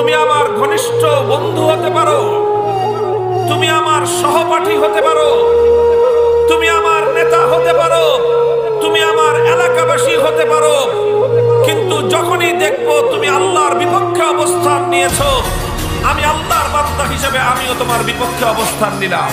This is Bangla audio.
তুমি আমার ঘনিষ্ঠ বন্ধু হতে পারো। তুমি আমার সহপাঠী হতে পারো। তুমি আমার নেতা হতে পারো। তুমি আমার এলাকাবাসী হতে পারো। কিন্তু যখনই দেখব তুমি আল্লাহর বিপক্ষে অবস্থান নিয়েছো, আমি আল্লাহর বার্তা হিসেবে আমিও তোমার বিপক্ষে অবস্থান নিলাম।